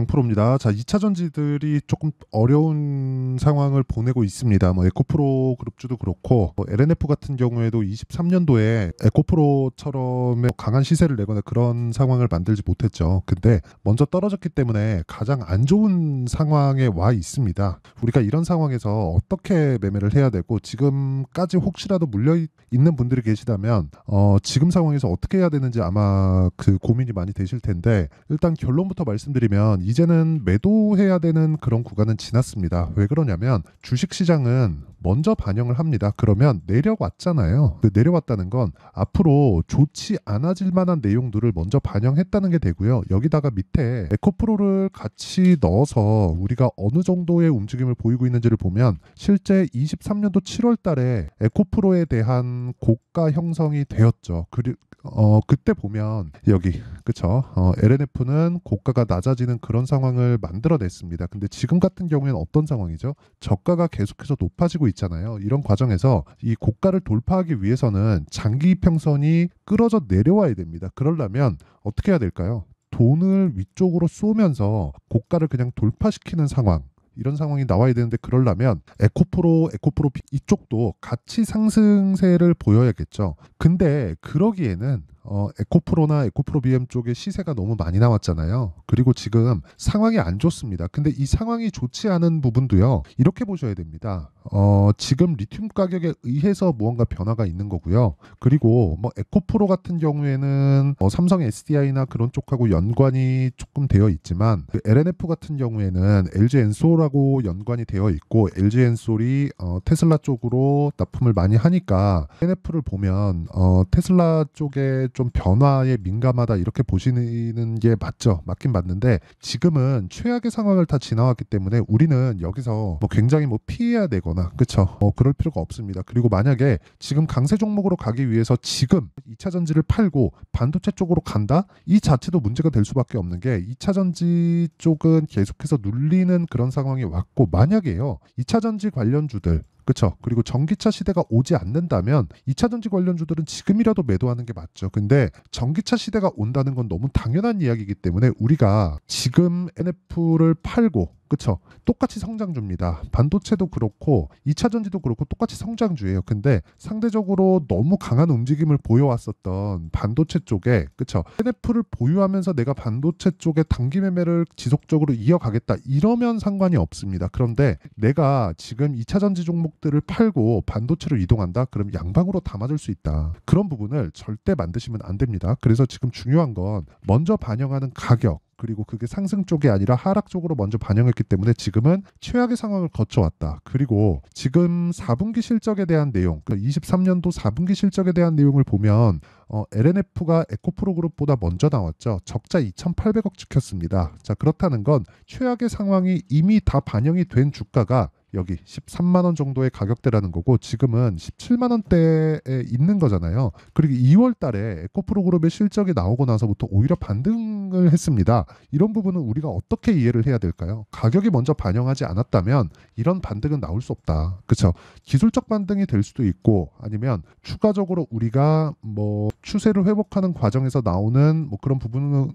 강프로입니다. 자, 2차 전지들이 조금 어려운 상황을 보내고 있습니다. 뭐 에코프로 그룹주도 그렇고 뭐 LNF 같은 경우에도 23년도에 에코프로처럼 강한 시세를 내거나 그런 상황을 만들지 못했죠. 근데 먼저 떨어졌기 때문에 가장 안 좋은 상황에 와 있습니다. 우리가 이런 상황에서 어떻게 매매를 해야 되고 지금까지 혹시라도 물려 있는 분들이 계시다면 어, 지금 상황에서 어떻게 해야 되는지 아마 그 고민이 많이 되실 텐데 일단 결론부터 말씀드리면 이제는 매도해야 되는 그런 구간은 지났습니다. 왜 그러냐면 주식 시장은 먼저 반영을 합니다. 그러면 내려왔잖아요. 그 내려왔다는 건 앞으로 좋지 않아질 만한 내용들을 먼저 반영했다는 게 되고요. 여기다가 밑에 에코프로를 같이 넣어서 우리가 어느 정도의 움직임을 보이고 있는지를 보면 실제 23년도 7월 달에 에코프로에 대한 고가 형성이 되었죠. 그리, 어, 그때 보면 여기 그쵸 어, LNF는 고가가 낮아지는 그런 상황을 만들어냈습니다. 근데 지금 같은 경우에는 어떤 상황이죠? 저가가 계속해서 높아지고 있잖아요. 이런 과정에서 이 고가를 돌파하기 위해서는 장기 평선이 끌어져 내려와야 됩니다. 그러려면 어떻게 해야 될까요? 돈을 위쪽으로 쏘면서 고가를 그냥 돌파시키는 상황 이런 상황이 나와야 되는데 그러려면 에코프로 에코프로 이쪽도 같이 상승세를 보여야겠죠. 근데 그러기에는 어, 에코프로나 에코프로 BM 쪽에 시세가 너무 많이 나왔잖아요. 그리고 지금 상황이 안 좋습니다. 근데 이 상황이 좋지 않은 부분도요. 이렇게 보셔야 됩니다. 어, 지금 리튬 가격에 의해서 무언가 변화가 있는 거고요. 그리고 뭐 에코프로 같은 경우에는 어, 삼성 SDI나 그런 쪽하고 연관이 조금 되어 있지만 그 LNF 같은 경우에는 LG 엔솔하고 연관이 되어 있고 LG 엔솔이 어, 테슬라 쪽으로 납품을 많이 하니까 LNF를 보면 어, 테슬라 쪽에 좀 변화에 민감하다 이렇게 보시는 게 맞죠. 맞긴 맞는데 지금은 최악의 상황을 다 지나왔기 때문에 우리는 여기서 뭐 굉장히 뭐 피해야 되거나 그쵸. 어, 그럴 필요가 없습니다. 그리고 만약에 지금 강세 종목으로 가기 위해서 지금 2차 전지를 팔고 반도체 쪽으로 간다? 이 자체도 문제가 될 수밖에 없는 게 2차 전지 쪽은 계속해서 눌리는 그런 상황이 왔고 만약에요. 2차 전지 관련주들 그렇죠. 그리고 전기차 시대가 오지 않는다면 2차 전지 관련주들은 지금이라도 매도하는 게 맞죠. 근데 전기차 시대가 온다는 건 너무 당연한 이야기이기 때문에 우리가 지금 NF를 팔고 그쵸? 똑같이 성장주입니다. 반도체도 그렇고 2차 전지도 그렇고 똑같이 성장주예요. 근데 상대적으로 너무 강한 움직임을 보여왔었던 반도체 쪽에 그쵸? NF를 보유하면서 내가 반도체 쪽에 단기 매매를 지속적으로 이어가겠다 이러면 상관이 없습니다. 그런데 내가 지금 2차 전지 종목들을 팔고 반도체로 이동한다? 그럼 양방으로 다 맞을 수 있다. 그런 부분을 절대 만드시면 안 됩니다. 그래서 지금 중요한 건 먼저 반영하는 가격 그리고 그게 상승 쪽이 아니라 하락 쪽으로 먼저 반영했기 때문에 지금은 최악의 상황을 거쳐왔다. 그리고 지금 4분기 실적에 대한 내용, 23년도 4분기 실적에 대한 내용을 보면 어, LNF가 에코프로 그룹보다 먼저 나왔죠. 적자 2,800억 찍혔습니다. 자, 그렇다는 건 최악의 상황이 이미 다 반영이 된 주가가 여기 13만 원 정도의 가격대라는 거고 지금은 17만 원대에 있는 거잖아요. 그리고 2월 달에 에코프로 그룹의 실적이 나오고 나서부터 오히려 반등을 했습니다. 이런 부분은 우리가 어떻게 이해를 해야 될까요? 가격이 먼저 반영하지 않았다면 이런 반등은 나올 수 없다. 그렇죠? 기술적 반등이 될 수도 있고 아니면 추가적으로 우리가 뭐 추세를 회복하는 과정에서 나오는 뭐 그런 부분은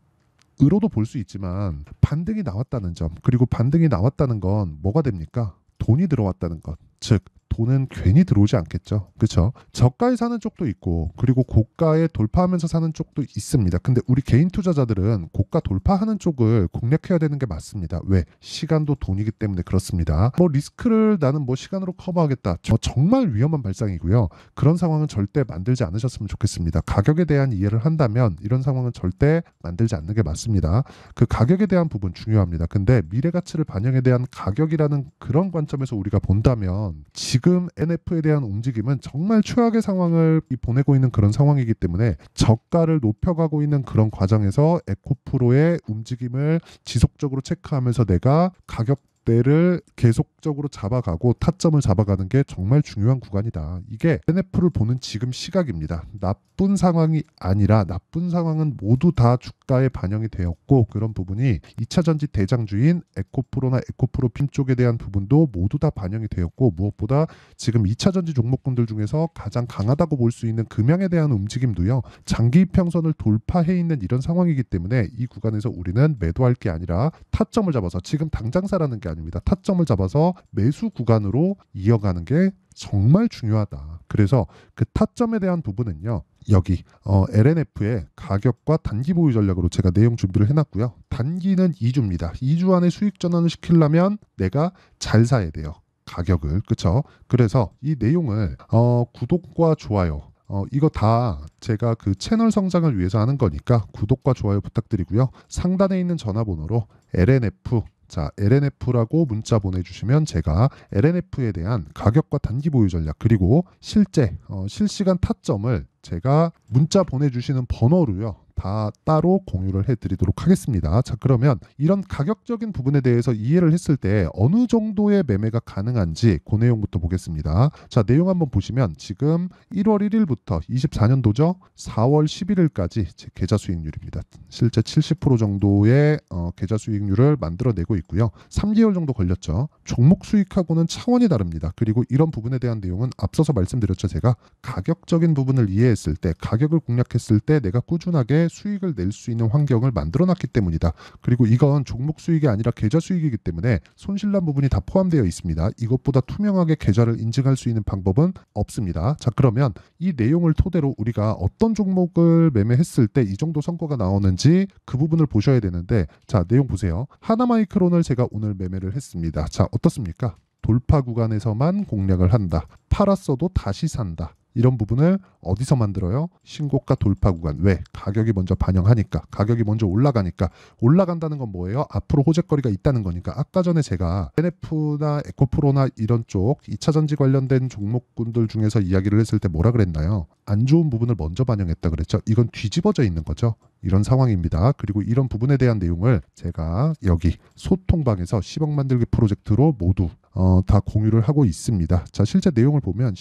으로도 볼 수 있지만 반등이 나왔다는 점 그리고 반등이 나왔다는 건 뭐가 됩니까? 돈이 들어왔다는 것. 즉 돈은 괜히 들어오지 않겠죠. 그렇죠? 저가에 사는 쪽도 있고 그리고 고가에 돌파하면서 사는 쪽도 있습니다. 근데 우리 개인 투자자들은 고가 돌파하는 쪽을 공략해야 되는 게 맞습니다. 왜? 시간도 돈이기 때문에 그렇습니다. 뭐 리스크를 나는 뭐 시간으로 커버하겠다. 저 정말 위험한 발상이고요. 그런 상황은 절대 만들지 않으셨으면 좋겠습니다. 가격에 대한 이해를 한다면 이런 상황은 절대 만들지 않는 게 맞습니다. 그 가격에 대한 부분 중요합니다. 근데 미래 가치를 반영에 대한 가격이라는 그런 관점에서 우리가 본다면 지금 지금 NF에 대한 움직임은 정말 최악의 상황을 보내고 있는 그런 상황이기 때문에 저가를 높여가고 있는 그런 과정에서 에코프로의 움직임을 지속적으로 체크하면서 내가 가격 종목대를 계속적으로 잡아가고 타점을 잡아가는 게 정말 중요한 구간이다. 이게 NF를 보는 지금 시각입니다. 나쁜 상황이 아니라 나쁜 상황은 모두 다 주가에 반영이 되었고 그런 부분이 2차 전지 대장주인 에코프로나 에코프로 핀 쪽에 대한 부분도 모두 다 반영이 되었고 무엇보다 지금 2차 전지 종목군들 중에서 가장 강하다고 볼 수 있는 금양에 대한 움직임도요. 장기 평선을 돌파해 있는 이런 상황이기 때문에 이 구간에서 우리는 매도할 게 아니라 타점을 잡아서 지금 당장 사라는 게 아 닙니다. 타점을 잡아서 매수 구간으로 이어가는 게 정말 중요하다. 그래서 그 타점에 대한 부분은요. 여기 어, LNF의 가격과 단기 보유 전략으로 제가 내용 준비를 해놨고요. 단기는 2주입니다. 2주 안에 수익 전환을 시키려면 내가 잘 사야 돼요. 가격을 그쵸? 그래서 이 내용을 어, 구독과 좋아요 어, 이거 다 제가 그 채널 성장을 위해서 하는 거니까 구독과 좋아요 부탁드리고요. 상단에 있는 전화번호로 LNF 자, LNF라고 문자 보내주시면 제가 LNF에 대한 가격과 단기 보유 전략 그리고 실제 어, 실시간 타점을 제가 문자 보내주시는 번호로요. 다 따로 공유를 해드리도록 하겠습니다. 자 그러면 이런 가격적인 부분에 대해서 이해를 했을 때 어느 정도의 매매가 가능한지 그 내용부터 보겠습니다. 자 내용 한번 보시면 지금 1월 1일부터 24년도죠. 4월 11일까지 제 계좌 수익률입니다. 실제 70% 정도의 어, 계좌 수익률을 만들어내고 있고요. 3개월 정도 걸렸죠. 종목 수익하고는 차원이 다릅니다. 그리고 이런 부분에 대한 내용은 앞서서 말씀드렸죠. 제가 가격적인 부분을 이해했을 때 가격을 공략했을 때 내가 꾸준하게 수익을 낼 수 있는 환경을 만들어 놨기 때문이다. 그리고 이건 종목 수익이 아니라 계좌 수익이기 때문에 손실난 부분이 다 포함되어 있습니다. 이것보다 투명하게 계좌를 인증할 수 있는 방법은 없습니다. 자, 그러면 이 내용을 토대로 우리가 어떤 종목을 매매했을 때 이 정도 성과가 나오는지 그 부분을 보셔야 되는데 자, 내용 보세요. 하나마이크론을 제가 오늘 매매를 했습니다. 자, 어떻습니까? 돌파 구간에서만 공략을 한다. 팔았어도 다시 산다. 이런 부분을 어디서 만들어요? 신고가 돌파 구간. 왜? 가격이 먼저 반영하니까. 가격이 먼저 올라가니까. 올라간다는 건 뭐예요? 앞으로 호재거리가 있다는 거니까. 아까 전에 제가 NF나 에코프로나 이런 쪽 2차 전지 관련된 종목군들 중에서 이야기를 했을 때 뭐라 그랬나요? 안 좋은 부분을 먼저 반영했다 그랬죠. 이건 뒤집어져 있는 거죠. 이런 상황입니다. 그리고 이런 부분에 대한 내용을 제가 여기 소통방에서 10억 만들기 프로젝트로 모두 어, 다 공유를 하고 있습니다. 자, 실제 내용을 보면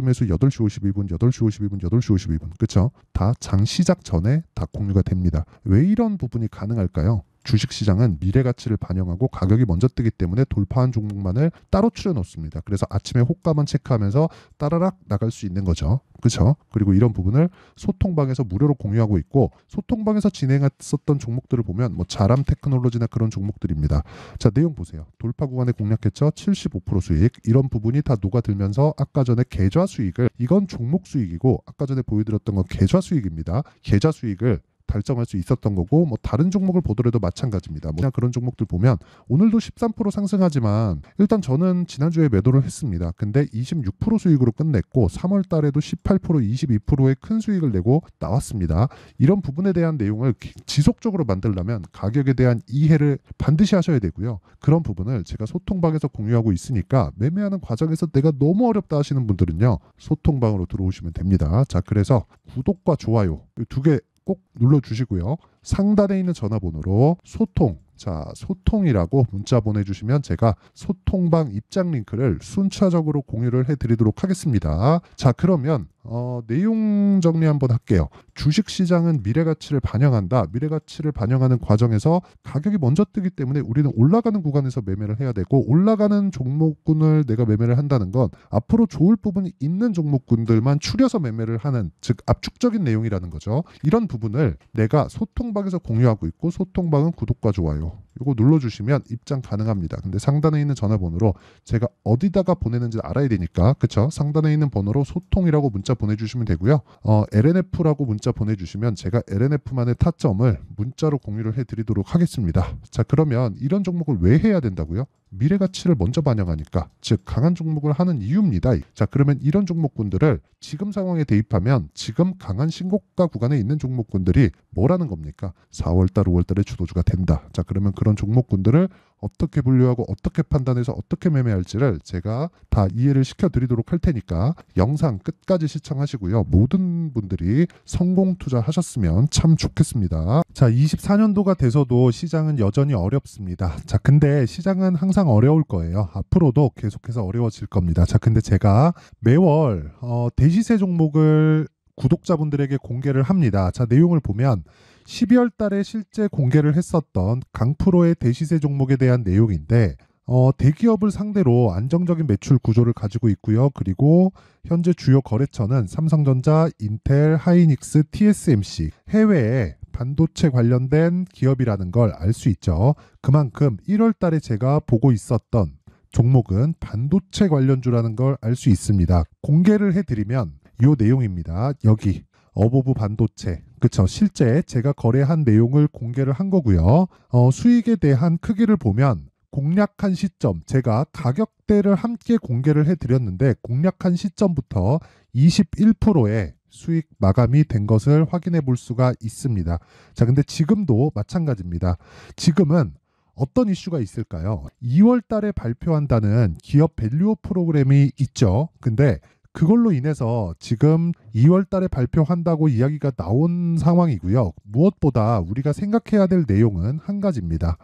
매수 8시 52분, 8시 52분, 8시 52분. 그렇죠? 다장 시작 전에 다 공유가 됩니다. 왜 이런 부분이 가능할까요? 주식시장은 미래 가치를 반영하고 가격이 먼저 뜨기 때문에 돌파한 종목만을 따로 추려 놓습니다. 그래서 아침에 호가만 체크하면서 따라락 나갈 수 있는 거죠. 그렇죠? 그리고 이런 부분을 소통방에서 무료로 공유하고 있고 소통방에서 진행했었던 종목들을 보면 뭐 자람 테크놀로지나 그런 종목들입니다. 자 내용 보세요. 돌파 구간에 공략했죠. 75% 수익 이런 부분이 다 녹아들면서 아까 전에 계좌 수익을 이건 종목 수익이고 아까 전에 보여드렸던 건 계좌 수익입니다. 계좌 수익을 달성할 수 있었던 거고 뭐 다른 종목을 보더라도 마찬가지입니다. 뭐 그런 종목들 보면 오늘도 13% 상승하지만 일단 저는 지난주에 매도를 했습니다. 근데 26% 수익으로 끝냈고 3월 달에도 18% 22%의 큰 수익을 내고 나왔습니다. 이런 부분에 대한 내용을 지속적으로 만들려면 가격에 대한 이해를 반드시 하셔야 되고요. 그런 부분을 제가 소통방에서 공유하고 있으니까 매매하는 과정에서 내가 너무 어렵다 하시는 분들은요. 소통방으로 들어오시면 됩니다. 자, 그래서 구독과 좋아요 두 개 꼭 눌러주시고요. 상단에 있는 전화번호로 소통 자, 소통이라고 문자 보내주시면 제가 소통방 입장 링크를 순차적으로 공유를 해드리도록 하겠습니다. 자, 그러면 어, 내용 정리 한번 할게요. 주식 시장은 미래 가치를 반영한다. 미래 가치를 반영하는 과정에서 가격이 먼저 뜨기 때문에 우리는 올라가는 구간에서 매매를 해야 되고 올라가는 종목군을 내가 매매를 한다는 건 앞으로 좋을 부분이 있는 종목군들만 추려서 매매를 하는 즉 압축적인 내용이라는 거죠. 이런 부분을 내가 소통방에서 공유하고 있고 소통방은 구독과 좋아요 이거 눌러주시면 입장 가능합니다. 근데 상단에 있는 전화번호로 제가 어디다가 보내는지 알아야 되니까 그쵸? 상단에 있는 번호로 소통이라고 문자 보내주시면 되고요. 어, LNF라고 문자 보내주시면 제가 LNF만의 타점을 문자로 공유를 해드리도록 하겠습니다. 자 그러면 이런 종목을 왜 해야 된다고요? 미래 가치를 먼저 반영하니까 즉 강한 종목을 하는 이유입니다. 자 그러면 이런 종목군들을 지금 상황에 대입하면 지금 강한 신고가 구간에 있는 종목군들이 뭐라는 겁니까? 4월달, 5월달에 주도주가 된다. 자 그러면 그런 종목군들을 어떻게 분류하고 어떻게 판단해서 어떻게 매매할지를 제가 다 이해를 시켜드리도록 할 테니까 영상 끝까지 시청하시고요. 모든 분들이 성공 투자하셨으면 참 좋겠습니다. 자, 24년도가 돼서도 시장은 여전히 어렵습니다. 자, 근데 시장은 항상 어려울 거예요. 앞으로도 계속해서 어려워질 겁니다. 자, 근데 제가 매월 어, 대시세 종목을 구독자분들에게 공개를 합니다. 자, 내용을 보면 12월 달에 실제 공개를 했었던 강프로의 대시세 종목에 대한 내용인데 어, 대기업을 상대로 안정적인 매출 구조를 가지고 있고요. 그리고 현재 주요 거래처는 삼성전자, 인텔, 하이닉스, TSMC 해외에 반도체 관련된 기업이라는 걸 알 수 있죠. 그만큼 1월 달에 제가 보고 있었던 종목은 반도체 관련주라는 걸 알 수 있습니다. 공개를 해드리면 이 내용입니다. 여기 어보브 반도체 그쵸 실제 제가 거래한 내용을 공개를 한 거고요. 어, 수익에 대한 크기를 보면 공략한 시점 제가 가격대를 함께 공개를 해드렸는데 공략한 시점부터 21%의 수익 마감이 된 것을 확인해 볼 수가 있습니다. 자, 근데 지금도 마찬가지입니다. 지금은 어떤 이슈가 있을까요? 2월 달에 발표한다는 기업 밸류어 프로그램이 있죠. 근데 그걸로 인해서 지금 2월 달에 발표한다고 이야기가 나온 상황이고요. 무엇보다 우리가 생각해야 될 내용은 한 가지입니다.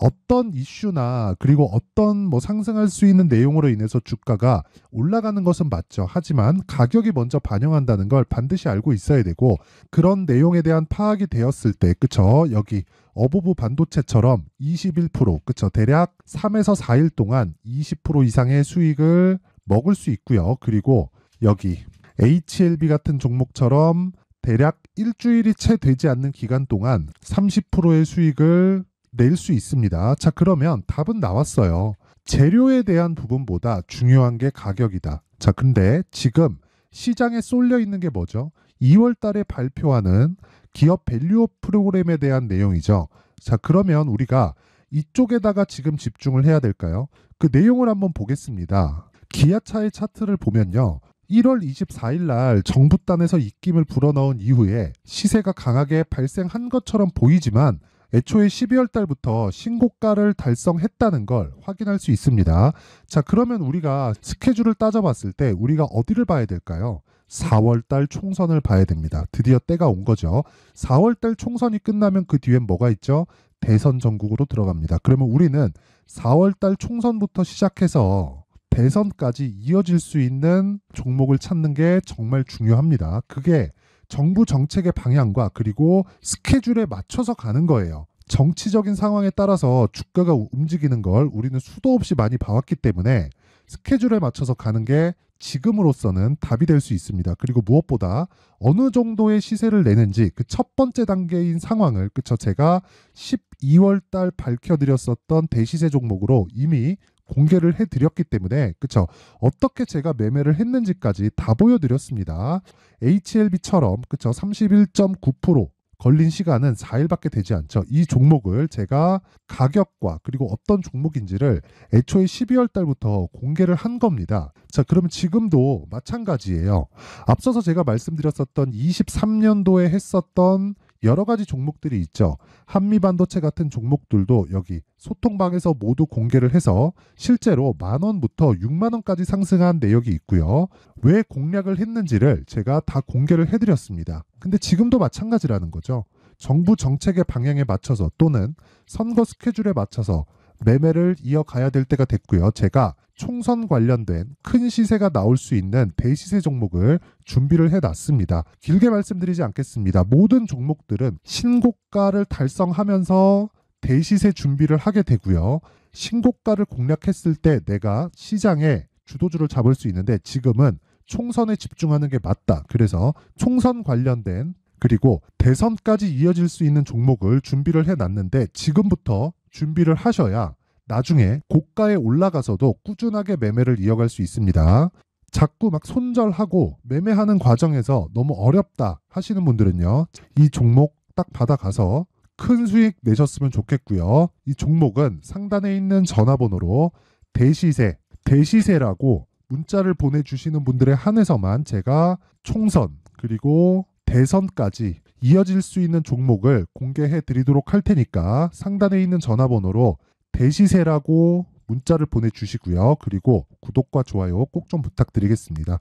어떤 이슈나 그리고 어떤 뭐 상승할 수 있는 내용으로 인해서 주가가 올라가는 것은 맞죠. 하지만 가격이 먼저 반영한다는 걸 반드시 알고 있어야 되고 그런 내용에 대한 파악이 되었을 때 그쵸 여기 어부부 반도체처럼 21% 그쵸 대략 3에서 4일 동안 20% 이상의 수익을 먹을 수 있고요. 그리고 여기 HLB 같은 종목처럼 대략 일주일이 채 되지 않는 기간 동안 30%의 수익을 낼 수 있습니다. 자, 그러면 답은 나왔어요. 재료에 대한 부분보다 중요한 게 가격이다. 자, 근데 지금 시장에 쏠려 있는 게 뭐죠? 2월 달에 발표하는 기업 밸류업 프로그램에 대한 내용이죠. 자, 그러면 우리가 이쪽에다가 지금 집중을 해야 될까요? 그 내용을 한번 보겠습니다. 기아차의 차트를 보면요. 1월 24일 날 정부단에서 입김을 불어넣은 이후에 시세가 강하게 발생한 것처럼 보이지만 애초에 12월 달부터 신고가를 달성했다는 걸 확인할 수 있습니다. 자, 그러면 우리가 스케줄을 따져봤을 때 우리가 어디를 봐야 될까요? 4월 달 총선을 봐야 됩니다. 드디어 때가 온 거죠. 4월 달 총선이 끝나면 그 뒤엔 뭐가 있죠? 대선 전국으로 들어갑니다. 그러면 우리는 4월 달 총선부터 시작해서 대선까지 이어질 수 있는 종목을 찾는 게 정말 중요합니다. 그게 정부 정책의 방향과 그리고 스케줄에 맞춰서 가는 거예요. 정치적인 상황에 따라서 주가가 움직이는 걸 우리는 수도 없이 많이 봐왔기 때문에 스케줄에 맞춰서 가는 게 지금으로서는 답이 될 수 있습니다. 그리고 무엇보다 어느 정도의 시세를 내는지 그 첫 번째 단계인 상황을 그쵸 제가 12월 달 밝혀드렸었던 대시세 종목으로 이미 공개를 해드렸기 때문에 그쵸 어떻게 제가 매매를 했는지까지 다 보여드렸습니다. HLB처럼 그쵸 31.9% 걸린 시간은 4일밖에 되지 않죠. 이 종목을 제가 가격과 그리고 어떤 종목인지를 애초에 12월 달부터 공개를 한 겁니다. 자, 그러면 지금도 마찬가지예요. 앞서서 제가 말씀드렸었던 23년도에 했었던 여러 가지 종목들이 있죠. 한미 반도체 같은 종목들도 여기 소통방에서 모두 공개를 해서 실제로 만 원부터 6만 원까지 상승한 내역이 있고요. 왜 공략을 했는지를 제가 다 공개를 해드렸습니다. 근데 지금도 마찬가지라는 거죠. 정부 정책의 방향에 맞춰서 또는 선거 스케줄에 맞춰서 매매를 이어가야 될 때가 됐고요. 제가 총선 관련된 큰 시세가 나올 수 있는 대시세 종목을 준비를 해놨습니다. 길게 말씀드리지 않겠습니다. 모든 종목들은 신고가를 달성하면서 대시세 준비를 하게 되고요. 신고가를 공략했을 때 내가 시장에 주도주를 잡을 수 있는데 지금은 총선에 집중하는 게 맞다. 그래서 총선 관련된 그리고 대선까지 이어질 수 있는 종목을 준비를 해놨는데 지금부터 준비를 하셔야 나중에 고가에 올라가서도 꾸준하게 매매를 이어갈 수 있습니다. 자꾸 막 손절하고 매매하는 과정에서 너무 어렵다 하시는 분들은요. 이 종목 딱 받아가서 큰 수익 내셨으면 좋겠고요. 이 종목은 상단에 있는 전화번호로 대시세, 대시세라고 문자를 보내주시는 분들에 한해서만 제가 총선 그리고 대선까지 이어질 수 있는 종목을 공개해 드리도록 할 테니까 상단에 있는 전화번호로 대시세라고 문자를 보내주시고요. 그리고 구독과 좋아요 꼭 좀 부탁드리겠습니다.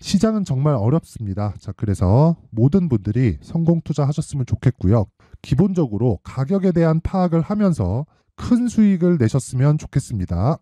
시장은 정말 어렵습니다. 자, 그래서 모든 분들이 성공 투자하셨으면 좋겠고요. 기본적으로 가격에 대한 파악을 하면서 큰 수익을 내셨으면 좋겠습니다.